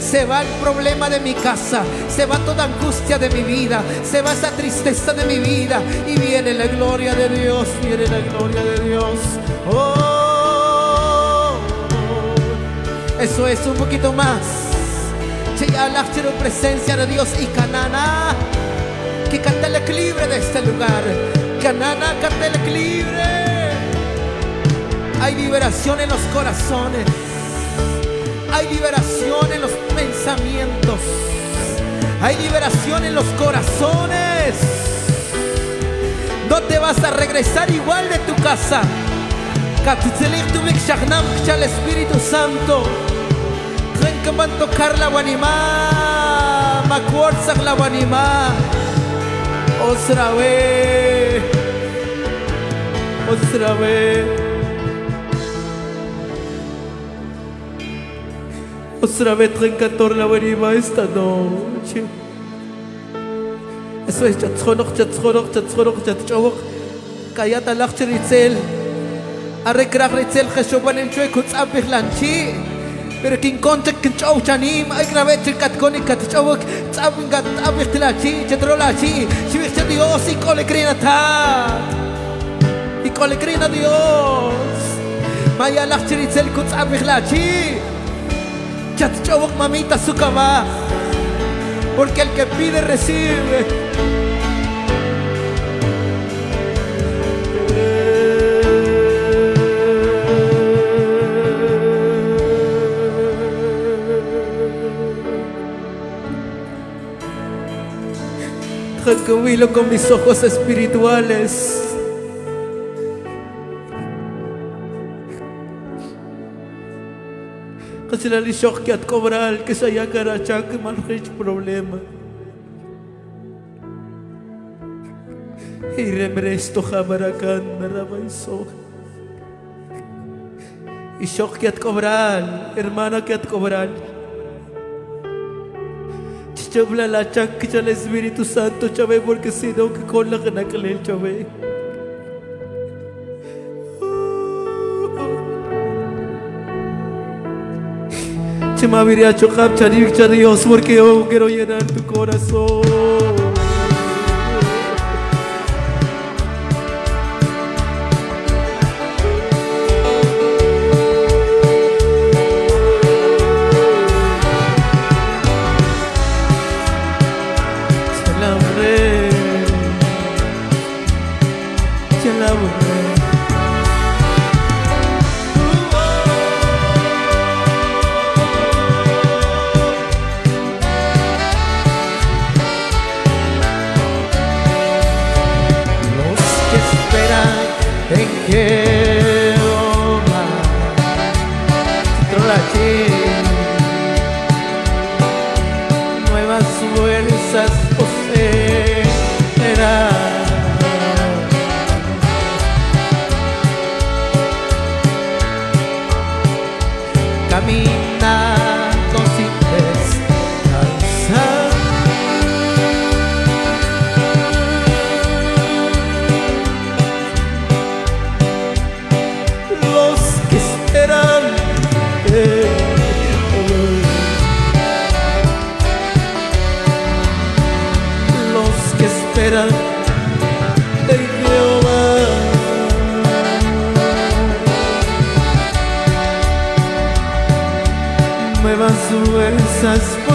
Se va el problema de mi casa, se va toda angustia de mi vida, se va esa tristeza de mi vida y viene la gloria de Dios, viene la gloria de Dios. Oh, eso es un poquito más. la presencia de Dios y canana que canta el equilibrio de este lugar. Canana canta el equilibrio. Hay liberación en los corazones. Hay liberación en los pensamientos. Hay liberación en los corazones. No te vas a regresar igual de tu casa. el Espíritu Santo. que van a tocar la guanimá. Macuorzak la guanimá. Otra vez. Otra vez. otra vez reencantor la verima esta noche. Eso es chatzonok, chatzonok, chatzonok, chatzonok. Kayata lachcher itzel. Arrekrach itzel, חשובה למצוא קוצה בכלנצ'י. ורקין קונצ'ק קנצ'או שנים, אגרא וצ'ל קטקוני קטצ'או, צאבין גטאביך תלאצ'י, צ'טרולאצ'י, שביך של דיוס, איקו לקרינתה. איקו לקרינה דיוס. מה ילך שריצל קוצה בכלנצ'י? Chatchobok mamita su cama. Porque el que pide recibe. Jacobilo con mis ojos espirituales. Sila li shock at kobral kisa ya karachak malhich problema. Iremresto jabarakan marabaiso. Y shock at cobral, hermana que at cobral. Chabla la chak que Espíritu Santo chave porque si no que con la gana que le chave. Maviria Chokap Charik Charios, porque yo quiero llenar tu corazón. Jesus. nuevas fuerzas.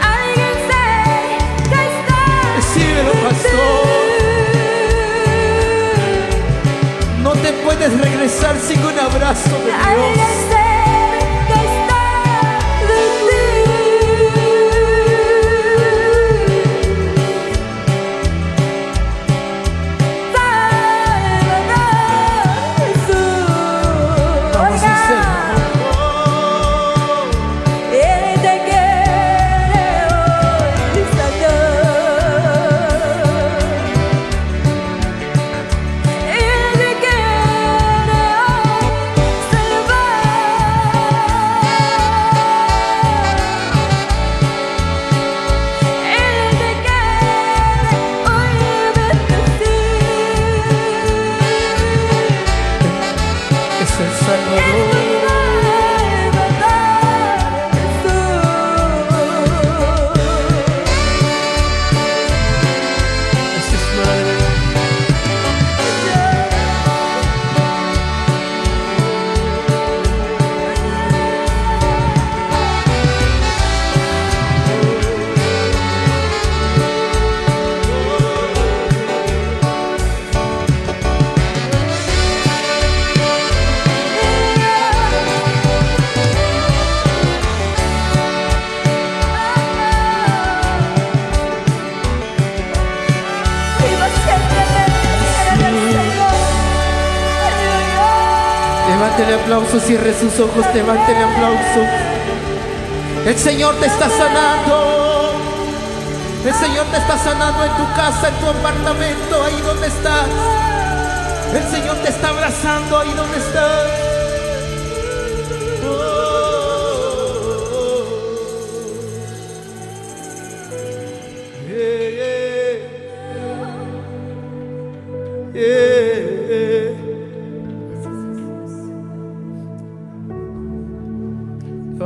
Alguien cerca está Recíbelo, pastor. No te puedes regresar sin un abrazo de Dios. Es el Levántele aplausos, cierre sus ojos, levántele aplausos. El Señor te está sanando. El Señor te está sanando en tu casa, en tu apartamento, ahí donde estás. El Señor te está abrazando ahí donde estás.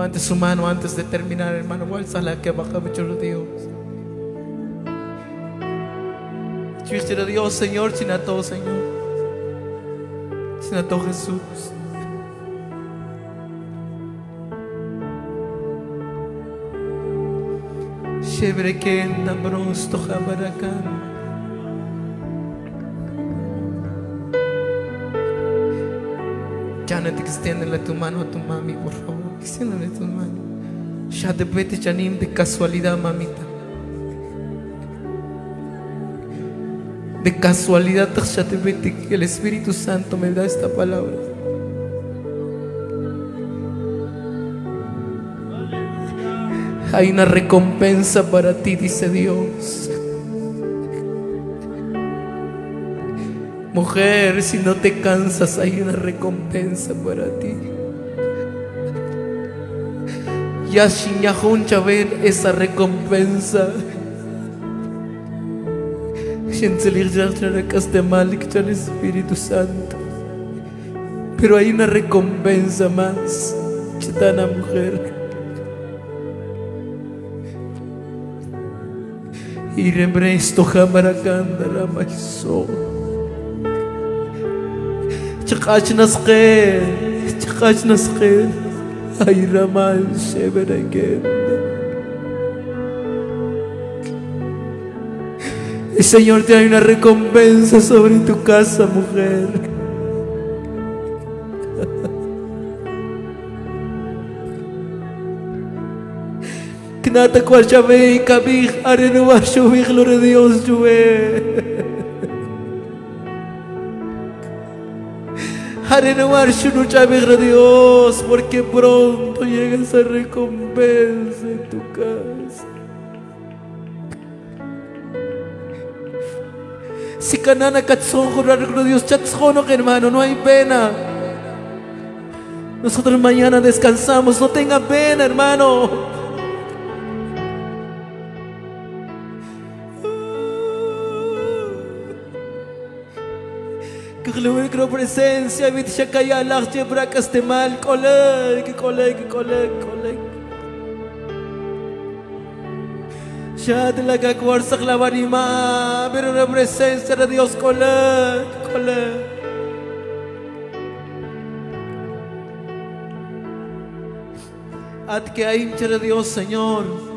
Levante su mano antes de terminar, hermano. que baja mucho Dios. Chiste Dios, Señor, sin a todo, Señor. Sin a todo Jesús. Shebre que andamos tojabarakan. Janet, extiéndele tu mano a tu mami, por favor. Extiéndele tu mano. Ya te vete, Janim, de casualidad, mamita. De casualidad, que el Espíritu Santo me da esta palabra. Hay una recompensa para ti, dice Dios. Mujer, si no te cansas, hay una recompensa para ti. Yashin Yahun ver esa recompensa. El Espíritu Santo. Pero hay una recompensa más, chitana mujer. Y remresto Hamarakanda Ramaiso. Chakash Nasqer, Chakash Nasqer. Ay Ramal Sheberegen. El Señor te da una recompensa sobre tu casa, mujer. Knata cual chave y kabij, arenuwa shubij, gloria a Dios, lluve. A renovar su chave, gloria a Dios, porque pronto llega esa recompensa en tu casa. Si canana gloria a Dios, chatzjono, hermano, no hay pena. Nosotros mañana descansamos, no tenga pena, hermano. Kikluwikro presencia, vit shakaya lakche brakas temal, kolek, kolek, kolek, kolek. Shad la kakwarsak la varima, pero la presencia de Dios, kolek, kolek. At que hay de Dios, Señor.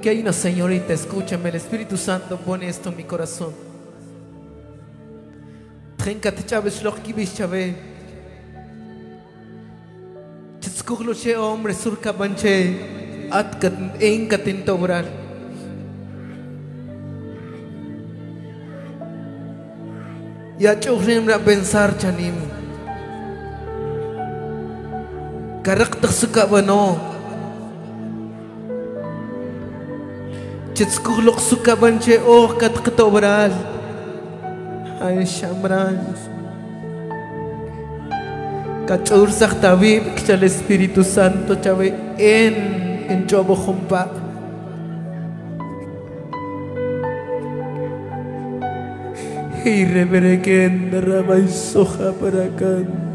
Aquí hay una señorita, escúchame, el Espíritu Santo pone esto en mi corazón. Trinket chaves loch kibis chave. Chitskuglo che hombre surka banche at kat ein katin tobrar. Ya چت سکو لوق سکا بن چے او کت کتو براز ای شمران کچور سختا وی اسپریتو سانتو چاوی این ان جو بو خمپا ای ربرگن ربای سوخا پرکن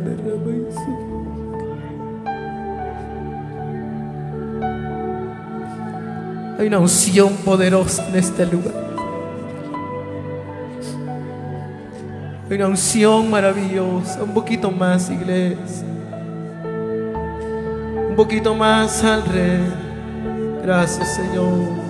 Hay una unción poderosa en este lugar. Hay una unción maravillosa. Un poquito más, iglesia. Un poquito más al rey. Gracias, Señor.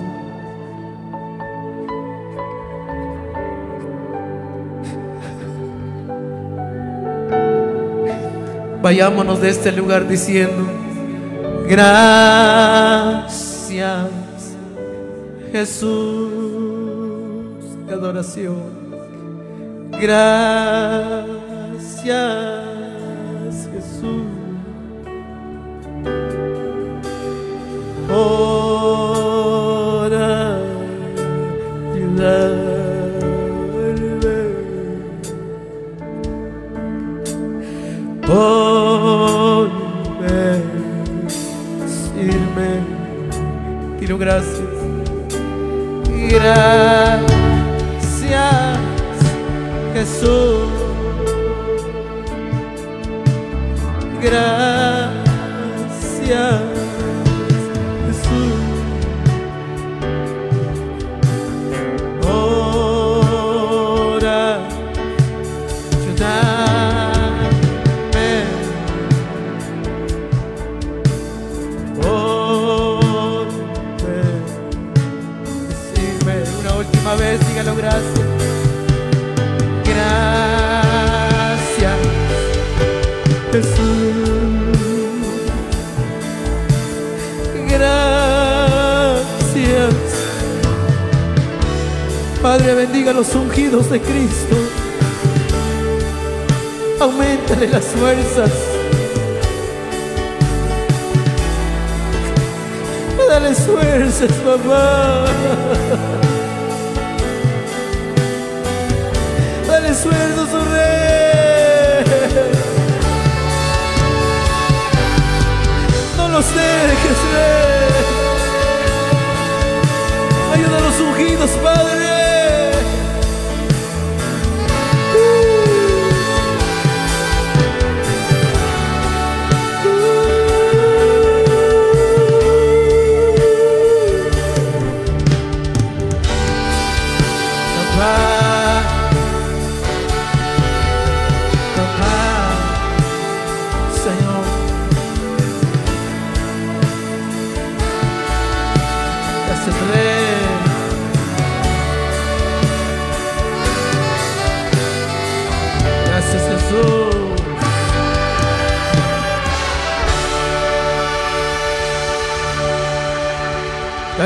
Vayámonos de este lugar diciendo, gracias Jesús, de adoración. Gracias Jesús por gracias. Jesús. Aumentale las fuerzas. Dale fuerzas, papá. Dale sueldo su rey. No los dejes, rey. Los ungidos, Padre.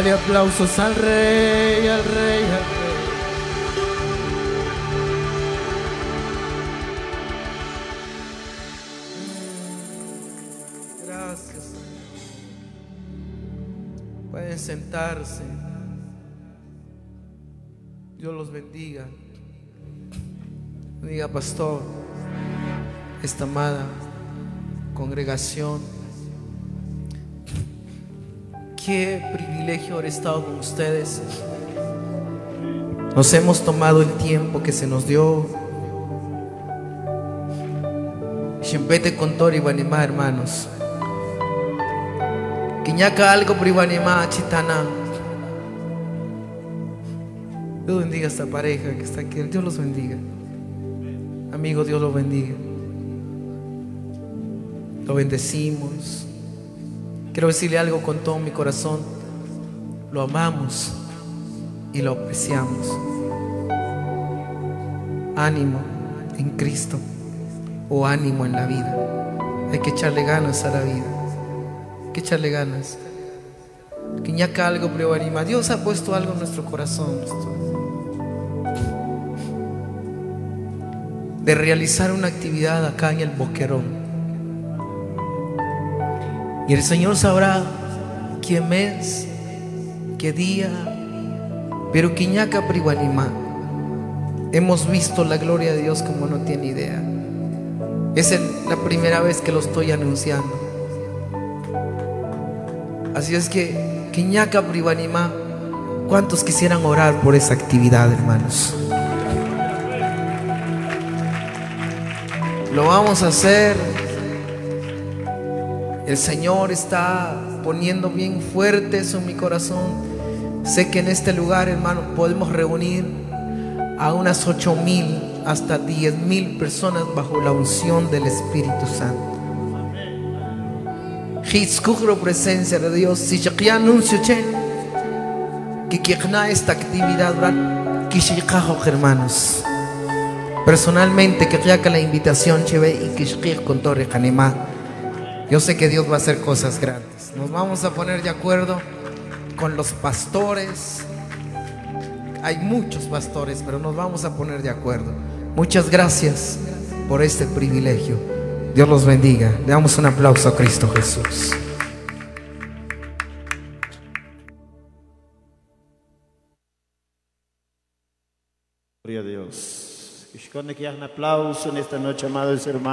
Dale aplausos al Rey, al Rey, al Rey. Gracias. Pueden sentarse. Dios los bendiga. Diga, pastor, esta amada congregación Qué privilegio haber estado con ustedes. Nos hemos tomado el tiempo que se nos dio. Shempete con Tori Ibanima, hermanos. Quiñaca algo por Ibanima, Chitana. Dios bendiga a esta pareja que está aquí. Dios los bendiga. Amigo, Dios los bendiga. Lo bendecimos. Quiero decirle algo con todo mi corazón. Lo amamos y lo apreciamos. Ánimo en Cristo o ánimo en la vida. Hay que echarle ganas a la vida. Hay que echarle ganas. Quiñaca algo pero anima. Dios ha puesto algo en nuestro corazón. De realizar una actividad acá en el boquerón. Y el Señor sabrá qué mes, qué día, pero Quiñaca Priwanima, hemos visto la gloria de Dios como no tiene idea. Es la primera vez que lo estoy anunciando. Así es que, Quiñaca Priwanima, ¿cuántos quisieran orar por esa actividad, hermanos? Lo vamos a hacer. El Señor está poniendo bien fuerte eso en mi corazón. Sé que en este lugar, hermano, podemos reunir a unas ocho mil hasta diez mil personas bajo la unción del Espíritu Santo. Presencia de Dios. Si anuncio que esta actividad, hermanos. Personalmente, que la invitación y que con Torre Hanema. Yo sé que Dios va a hacer cosas grandes. Nos vamos a poner de acuerdo con los pastores. Hay muchos pastores, pero nos vamos a poner de acuerdo. Muchas gracias por este privilegio. Dios los bendiga. Le damos un aplauso a Cristo Jesús. Gloria a Dios. Que un aplauso en esta noche, amados hermanos.